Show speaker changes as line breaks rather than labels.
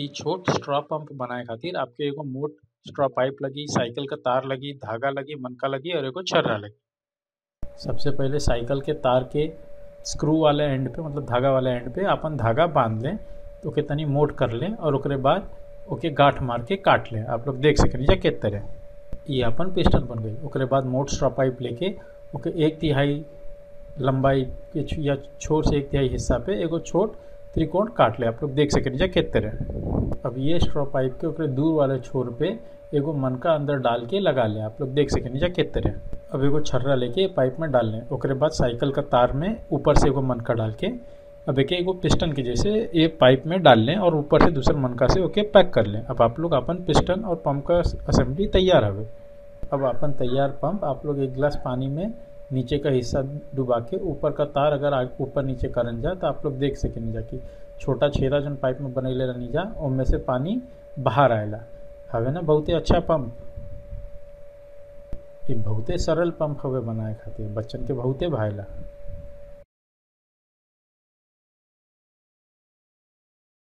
इ छोट straw pump बनाए खातिर आपके एगो मोट स्ट्रॉ पाइप लगी साइकिल क तार लगी, धागा लगी, मनका लगी और एगो छर्रा लगी। सबसे पहले साइकिल के तार के स्क्रू वाले एंड पे मतलब धागा वाले एंड पे अपन धागा बाँध लें तो ओके तनी मोट कर लें और ओकरे बाद ओके गांठ मार के काट लें। आप लोग देख सकें जा के तरह ये अपन पिस्टन बन गई ओकरे बाद मोट स्ट्रॉ पाइप लेके ओके एक तिहाई लंबाई के या छोर से एक तिहाई हिस्सा पे एगो छोट त्रिकोण काट ले। आप लोग देख सकें जा के तरह अब ये स्ट्रॉ पाइप के ओकरे दूर वाले छोर पे एगो मनका अंदर डाल के लगा लें। आप लोग देख सकें जा के तरह अब एगो छर्रा लेके पाइप में डाल लें। ओकरे बाद साइकिल का तार में ऊपर से एगो मनका डाल के, अब एक एगो पिस्टन के जैसे ये पाइप में डाल लें और ऊपर से दूसरे मनका से ओके पैक कर लें। अब आप लोग अपन पिस्टन और पंप का असेंबली तैयार हवे। अब अपन तैयार पंप आप लोग एक गिलास पानी में नीचे का हिस्सा डुबा के ऊपर का तार अगर ऊपर नीचे करन जा तो आप लोग देख सकें जा कि। छोटा छेदा जो पाइप में बनैले रहनी जा उनमें से पानी बाहर आएला हवे ना बहुत ही अच्छा पंप। ये बहुते सरल पंप हवे बनाए खातिर, बच्चन के बहुते भाएला